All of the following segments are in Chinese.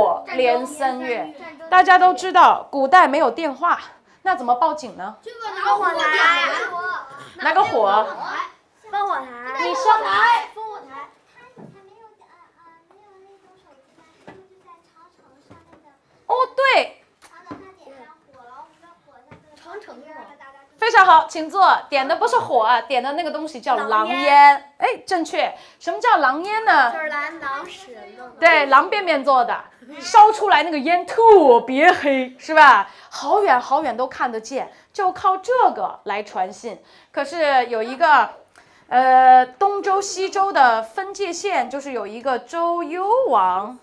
火连三月。大家都知道，古代没有电话，那怎么报警呢？拿火台，拿个火。烽火台，你上台，烽火台。哦，对？非常好，请坐。点的不是火，点的那个东西叫狼烟。哎，正确。什么叫狼烟呢？就是来狼食人的。对，狼便便做的，烧出来那个烟特别黑，是吧？好远好远都看得见，就靠这个来传信。可是有一个，呃，东周西周的分界线，就是有一个周幽王。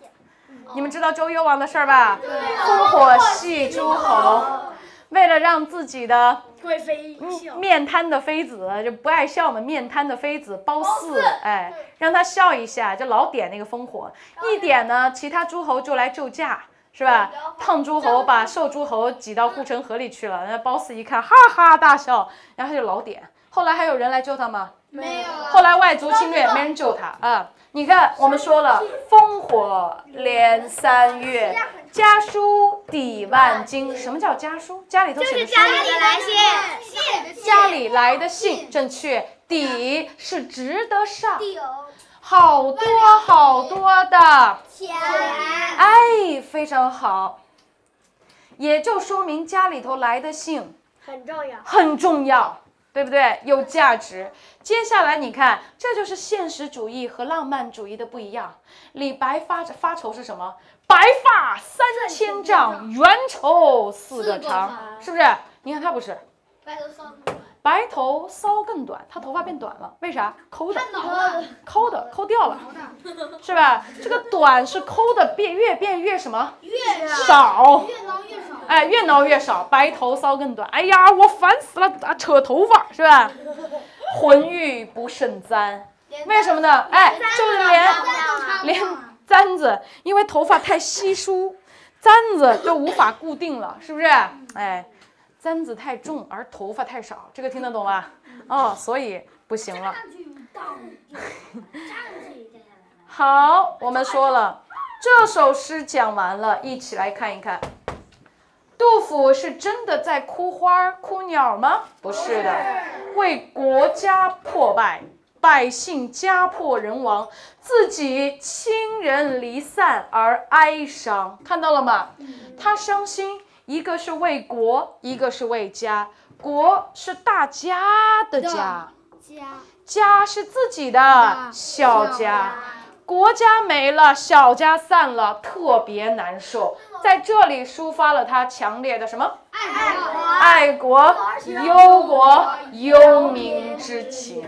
你们知道周幽王的事儿吧？烽火戏诸侯，为了让自己的贵妃笑。面瘫的妃子就不爱笑嘛，面瘫的妃子褒姒，哎，让他笑一下，就老点那个烽火，一点呢，其他诸侯就来救驾，是吧？胖诸侯把瘦诸侯挤到护城河里去了，那褒姒一看，哈哈大笑，然后他就老点。后来还有人来救他吗？没有。后来外族侵略，没人救他啊！你看，我们说了，烽火连三月，家书抵万金。什么叫家书？家里头写的书。家里的来信，信家里来的信，正确。抵是值得上，有好多好多的，钱，哎，非常好。也就说明家里头来的信很重要。很重要，对不对？有价值。接下来你看，这就是现实主义和浪漫主义的不一样。李白发发愁是什么？白发三千丈，缘愁四个长，是不是？你看他不是，白头搔白头搔更短，他头发变短了，为啥？抠的，抠的，抠掉了，是吧？这个短是抠的变越变越什么？越少。越挠越少。哎，越挠越少，白头搔更短。哎呀，我烦死了啊！扯头发是吧？浑欲不胜簪，为什么呢？哎，就是连连簪子，因为头发太稀疏，簪子就无法固定了，是不是？哎，簪子太重，而头发太少，这个听得懂吧？哦，所以不行了。好，我们说了，这首诗讲完了，一起来看一看。杜甫是真的在哭花哭鸟吗？不是的，为国家破败，百姓家破人亡，自己亲人离散而哀伤，看到了吗？他伤心，一个是为国，一个是为家。国是大家的家，家家是自己的小家。国家没了，小家散了，特别难受。在这里抒发了他强烈的什么？爱国爱国、忧国、忧民之情。